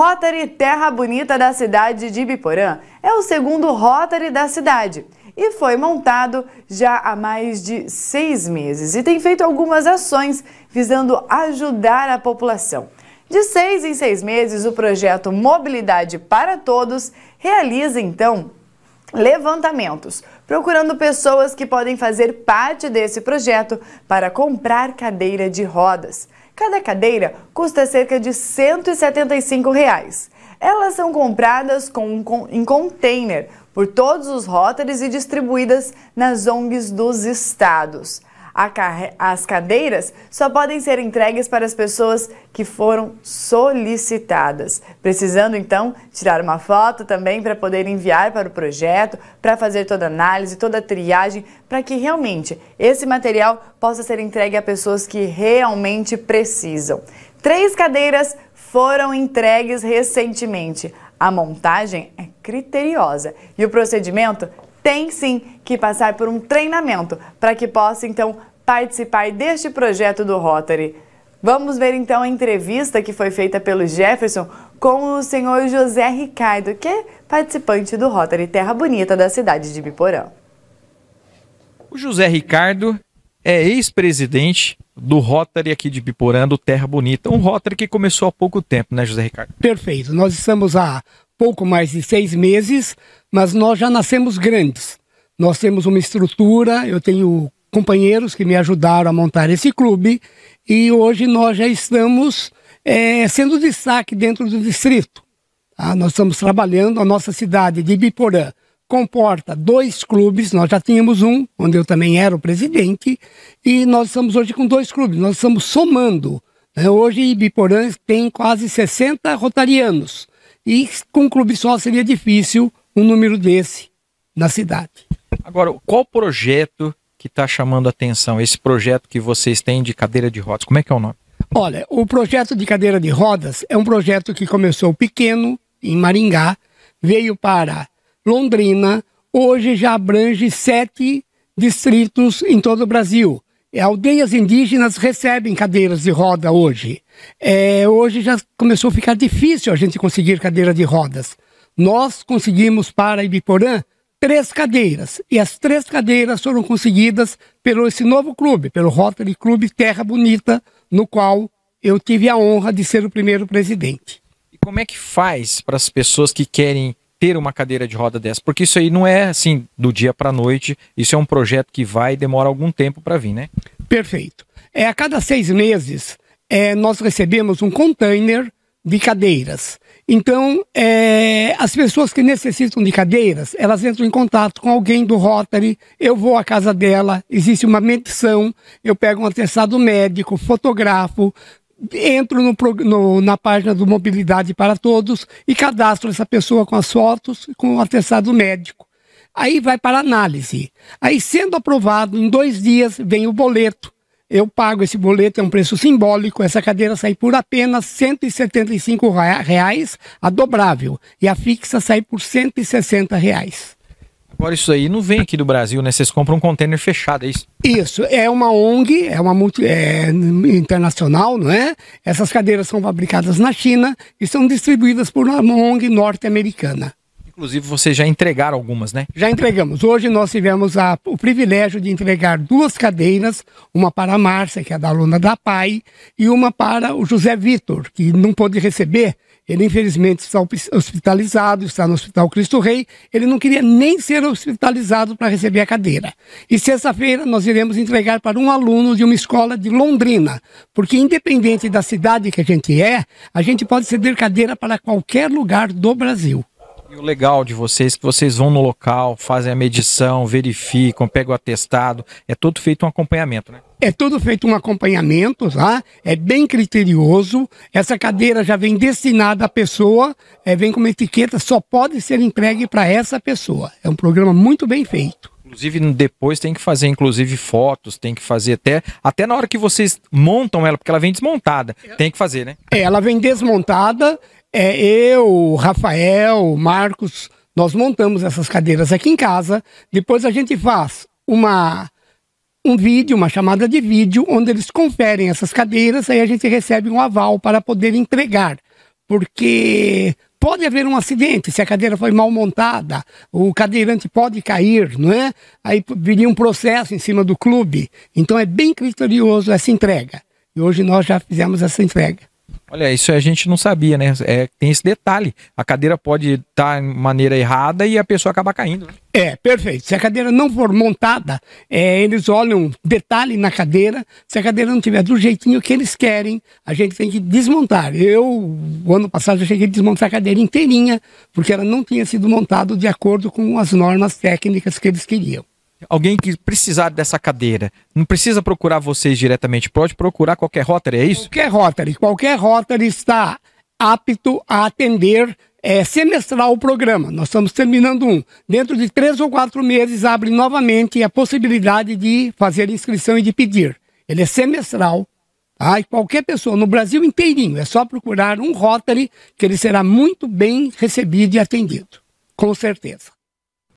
Rotary Terra Bonita da cidade de Ibiporã é o segundo Rotary da cidade e foi montado já há mais de seis meses e tem feito algumas ações visando ajudar a população. De seis em seis meses, o projeto Mobilidade para Todos realiza então levantamentos, procurando pessoas que podem fazer parte desse projeto para comprar cadeira de rodas. Cada cadeira custa cerca de 175 reais. Elas são compradas com, com, em container por todos os Rotaries e distribuídas nas ONGs dos estados. As cadeiras só podem ser entregues para as pessoas que foram solicitadas. Precisando então tirar uma foto também para poder enviar para o projeto, para fazer toda a análise, toda a triagem, para que realmente esse material possa ser entregue a pessoas que realmente precisam. Três cadeiras foram entregues recentemente. A montagem é criteriosa e o procedimento tem sim que passar por um treinamento para que possa então participar deste projeto do Rotary. Vamos ver então a entrevista que foi feita pelo Jefferson com o senhor José Ricardo, que é participante do Rotary Terra Bonita da cidade de Biporã. O José Ricardo é ex-presidente do Rotary aqui de Biporã, do Terra Bonita. Um Rotary que começou há pouco tempo, né, José Ricardo? Perfeito. Nós estamos há pouco mais de seis meses, mas nós já nascemos grandes. Nós temos uma estrutura, eu tenho companheiros que me ajudaram a montar esse clube e hoje nós já estamos é, sendo destaque dentro do distrito. Tá? Nós estamos trabalhando, a nossa cidade de Biporã comporta dois clubes, nós já tínhamos um, onde eu também era o presidente, e nós estamos hoje com dois clubes, nós estamos somando. Né? Hoje Ibiporã tem quase 60 rotarianos, e com um clube só seria difícil um número desse na cidade. Agora, qual projeto que está chamando a atenção? Esse projeto que vocês têm de cadeira de rodas, como é que é o nome? Olha, o projeto de cadeira de rodas é um projeto que começou pequeno, em Maringá, veio para Londrina hoje já abrange sete distritos em todo o Brasil. Aldeias indígenas recebem cadeiras de roda hoje. É, hoje já começou a ficar difícil a gente conseguir cadeira de rodas. Nós conseguimos para Ibiporã três cadeiras. E as três cadeiras foram conseguidas pelo esse novo clube, pelo Rotary Clube Terra Bonita, no qual eu tive a honra de ser o primeiro presidente. E como é que faz para as pessoas que querem ter uma cadeira de roda dessa? Porque isso aí não é assim do dia para a noite, isso é um projeto que vai e demora algum tempo para vir, né? Perfeito. É, a cada seis meses, é, nós recebemos um container de cadeiras. Então, é, as pessoas que necessitam de cadeiras, elas entram em contato com alguém do Rotary, eu vou à casa dela, existe uma medição, eu pego um atestado médico, fotografo, entro no, no, na página do Mobilidade para Todos e cadastro essa pessoa com as fotos com o atestado médico. Aí vai para análise. Aí, sendo aprovado, em dois dias vem o boleto. Eu pago esse boleto, é um preço simbólico. Essa cadeira sai por apenas 175 reais, a dobrável. E a fixa sai por 160 reais. Agora isso aí não vem aqui do Brasil, né? Vocês compram um container fechado, é isso? Isso, é uma ONG, é uma multi, é, internacional, não é? Essas cadeiras são fabricadas na China e são distribuídas por uma ONG norte-americana. Inclusive, vocês já entregaram algumas, né? Já entregamos. Hoje nós tivemos a, o privilégio de entregar duas cadeiras, uma para a Márcia, que é da aluna da PAI, e uma para o José Vitor, que não pôde receber ele, infelizmente, está hospitalizado, está no Hospital Cristo Rei. Ele não queria nem ser hospitalizado para receber a cadeira. E sexta-feira nós iremos entregar para um aluno de uma escola de Londrina, porque independente da cidade que a gente é, a gente pode ceder cadeira para qualquer lugar do Brasil. E o legal de vocês é que vocês vão no local, fazem a medição, verificam, pegam o atestado, é tudo feito um acompanhamento, né? É tudo feito um acompanhamento, tá? É bem criterioso. Essa cadeira já vem destinada à pessoa, é, vem com uma etiqueta, só pode ser entregue para essa pessoa. É um programa muito bem feito. Inclusive, depois tem que fazer, inclusive, fotos, tem que fazer até. Até na hora que vocês montam ela, porque ela vem desmontada. Tem que fazer, né? É, ela vem desmontada, é, eu, Rafael, Marcos, nós montamos essas cadeiras aqui em casa. Depois a gente faz uma um vídeo, uma chamada de vídeo, onde eles conferem essas cadeiras, aí a gente recebe um aval para poder entregar porque pode haver um acidente, se a cadeira foi mal montada, o cadeirante pode cair, não é? Aí viria um processo em cima do clube. Então é bem criterioso essa entrega. E hoje nós já fizemos essa entrega. Olha, isso a gente não sabia, né? É, tem esse detalhe. A cadeira pode estar de maneira errada e a pessoa acaba caindo. Né? É, perfeito. Se a cadeira não for montada, é, eles olham detalhe na cadeira. Se a cadeira não estiver do jeitinho que eles querem, a gente tem que desmontar. Eu, ano passado, eu cheguei a desmontar a cadeira inteirinha, porque ela não tinha sido montada de acordo com as normas técnicas que eles queriam alguém que precisar dessa cadeira, não precisa procurar vocês diretamente, pode procurar qualquer Rotary, é isso? Qualquer Rotary, qualquer Rotary está apto a atender é, semestral o programa. Nós estamos terminando um. Dentro de três ou quatro meses abre novamente a possibilidade de fazer inscrição e de pedir. Ele é semestral. Tá? E qualquer pessoa no Brasil inteirinho é só procurar um Rotary que ele será muito bem recebido e atendido. Com certeza.